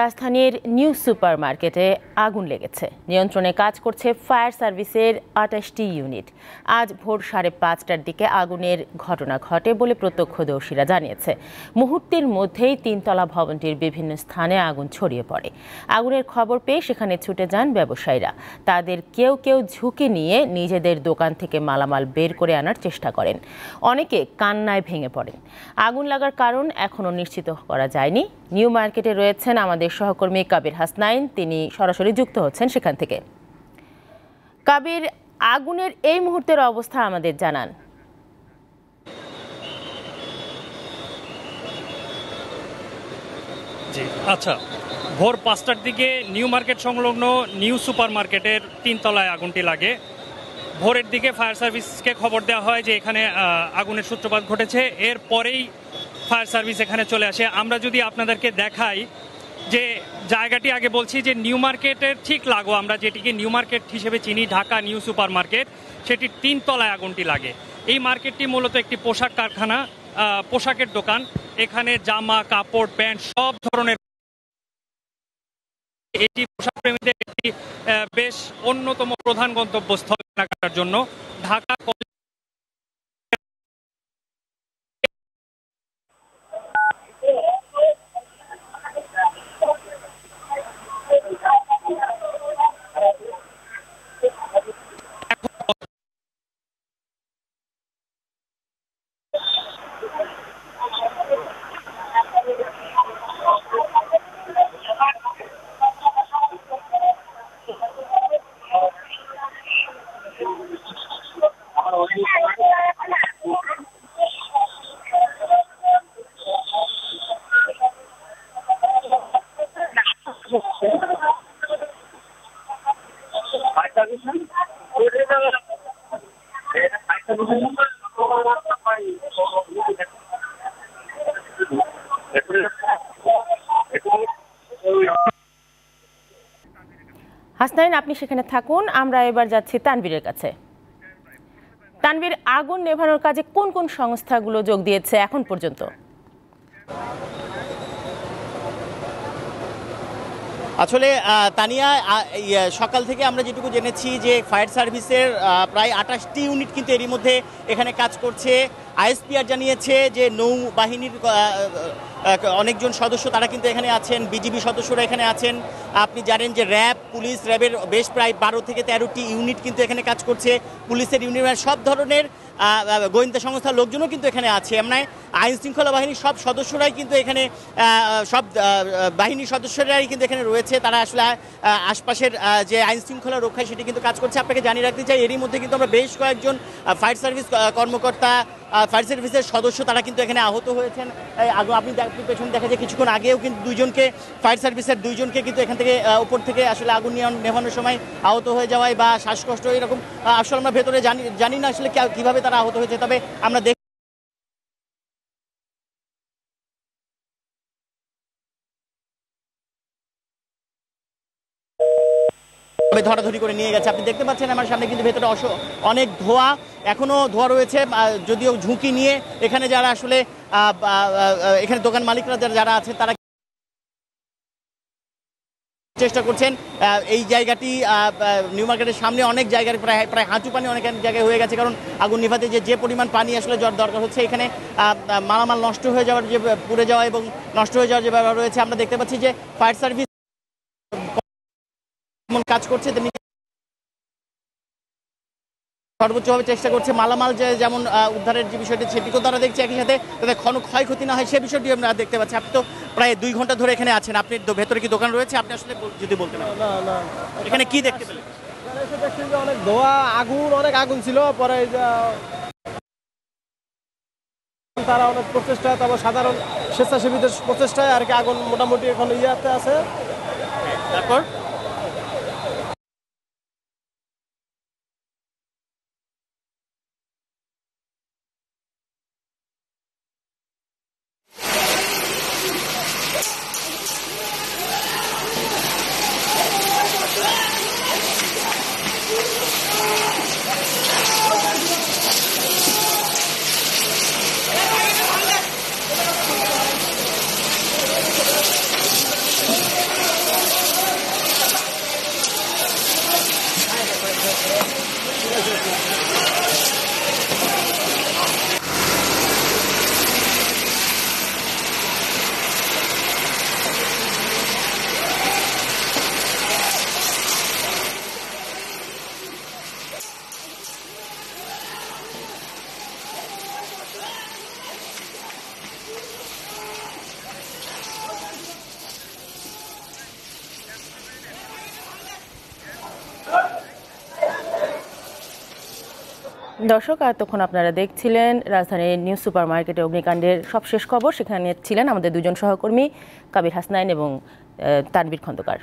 রাজধানীর new super মার্কেটে আগুন লেগেছে। নিয়ন্ত্রণে কাজ করছে ফায়ার সার্ভিসের আটাশটি ইউনিট। আজ ভোর সাড়ে পাঁচটার দিকে আগুনের ঘটনা ঘটে বলে প্রত্যক্ষদর্শীরা জানিয়েছে। মুহূর্তের মধ্যেই তিনতলা ভবনটির বিভিন্ন স্থানে আগুন ছড়িয়ে পড়ে। আগুনের খবর পেয়ে সেখানে ছুটে যান ব্যবসায়ীরা। তাদের কেউ কেউ ঝুঁকি নিয়ে নিজেদের দোকান থেকে মালামাল বের করে আনার চেষ্টা করেন। অনেকে কান্নায় ভেঙে পড়েন। আগুন লাগার কারণ এখনও নিশ্চিত করা যায়নি। নিউ মার্কেটে রয়েছেন আমাদের সহকর্মী কাবির হাসনাইন, তিনি সরাসরি যুক্ত হচ্ছেন সেখান থেকে। কাবির, আগুনের এই মুহূর্তের অবস্থা আমাদের জানান। আচ্ছা ভোর পাঁচটার দিকে নিউ মার্কেট সংলগ্ন নিউ সুপার মার্কেটের তিনতলায় আগুনটি লাগে। ভোরের দিকে ফায়ার সার্ভিসকে খবর দেওয়া হয় যে এখানে আগুনের সূত্রপাত ঘটেছে। এরপরেই ফায়ার সার্ভিস এখানে চলে আসে। আমরা যদি আপনাদেরকে দেখাই যে জায়গাটি আগে বলছি যে নিউ মার্কেটের ঠিক লাগো, আমরা যেটিকে নিউ মার্কেট হিসেবে চিনি, ঢাকা নিউ সুপার মার্কেট সেটির তিনতলায় আগুনটি লাগে। এই মার্কেটটি মূলত একটি পোশাক কারখানা পোশাকের দোকান। এখানে জামা, কাপড়, প্যান্ট সব ধরনের এটি পোশাক প্রেমীদের একটি বেশ অন্যতম প্রধান গন্তব্যস্থল কেনাকাটার জন্য। ঢাকা কলেজ হাসনাইন, আপনি সেখানে থাকুন। আমরা এবার যাচ্ছি তানবীরের কাছে। তানবীর আগুন নেভানোর কাজে কোন কোন সংস্থাগুলো যোগ দিয়েছে এখন পর্যন্ত? আসলে তানিয়া ইয়ে, সকাল থেকে আমরা যেটুকু জেনেছি যে ফায়ার সার্ভিসের প্রায় আঠাশটি ইউনিট কিন্তু এরই মধ্যে এখানে কাজ করছে। আইএসপিআর জানিয়েছে যে নৌ বাহিনীর আহ, আহ, অনেকজন সদস্য তারা কিন্তু এখানে আছেন বিজিবি সদস্যরা এখানে আছেন। আপনি জানেন যে র্যাব পুলিশ র্যাবের বেশ প্রায় বারো থেকে তেরোটি ইউনিট কিন্তু এখানে কাজ করছে। পুলিশের ইউনিট সব ধরনের গোয়েন্দা সংস্থার লোকজনও কিন্তু এখানে আছে। এমন আইন শৃঙ্খলা বাহিনীর সব সদস্যরাই কিন্তু এখানে সব বাহিনীর সদস্যরাই কিন্তু এখানে রয়েছে। তারা আসলে আশপাশের যে আইন শৃঙ্খলা রক্ষায় সেটি কিন্তু কাজ করছে। আপনাকে জানিয়ে রাখতে চাই, এরই মধ্যে কিন্তু আমরা বেশ কয়েকজন ফায়ার সার্ভিস কর্মকর্তা ফায়ার সার্ভিসের সদস্য তারা কিন্তু এখানে আহত হয়েছেন। আপনি পেছনে দেখা যায় কিছুক্ষণ আগেও কিন্তু দুইজনকে, ফায়ার সার্ভিসের দুইজনকে কিন্তু এখান থেকে উপর থেকে আসলে আগুন নেভানোর সময় আহত হয়ে যাওয়ায় বা শ্বাসকষ্ট এরকম আসলে আমরা ভেতরে জানি জানি না আসলে কীভাবে তারা আহত হয়েছে, তবে আমরা তবে ধরাধরি করে নিয়ে গেছে। আপনি দেখতে পাচ্ছেন আমার সামনে কিন্তু ভেতরে অস অনেক ধোয়া। এখনও ধোয়া রয়েছে যদিও ঝুঁকি নিয়ে এখানে যারা আসলে এখানে দোকান মালিকরা যারা যারা আছে, তারা চেষ্টা করছেন এই জায়গাটি নিউ মার্কেটের সামনে অনেক জায়গায় প্রায় প্রায় হাঁচু পানি অনেক জায়গায় হয়ে গেছে। কারণ আগুন নিভাতে যে যে পরিমাণ পানি আসলে জ্বর দরকার হচ্ছে, এখানে মালামাল নষ্ট হয়ে যাওয়ার যে পুড়ে যাওয়া এবং নষ্ট হয়ে যাওয়ার যে ব্যাপার রয়েছে, আমরা দেখতে পাচ্ছি যে ফায়ার সার্ভিস যেমন কাজ করছে তেমনি সর্বোচ্চভাবে চেষ্টা করছে। মালামাল যে যেমন উদ্ধারের যে বিষয়টি সেটিকেও তারা দেখছে একই সাথে তাদের ক্ষণ ক্ষয়ক্ষতি না হয় সে বিষয়টি আমরা দেখতে পাচ্ছি। আপনি তো প্রায় দুই ঘণ্টা ধরে এখানে আছেন। আপনি ভেতরে কি দোকান রয়েছে? আপনি আসলে যদি বলতেন না এখানে কি দেখতে পেলেন? অনেক ধোয়া আগুন অনেক আগুন ছিল। পরে তারা অনেক প্রচেষ্টা তারপর সাধারণ স্বেচ্ছাসেবীদের প্রচেষ্টায় আর কি আগুন মোটামুটি এখন ইয়াতে আছে। তারপর? দর্শক, আর তখন আপনারা দেখছিলেন রাজধানীর নিউজ সুপার মার্কেটে অগ্নিকাণ্ডের সবশেষ খবর। সেখানে ছিলেন আমাদের দুজন সহকর্মী কাবির হাসনাইন এবং তানবির তানবীর খন্দকার।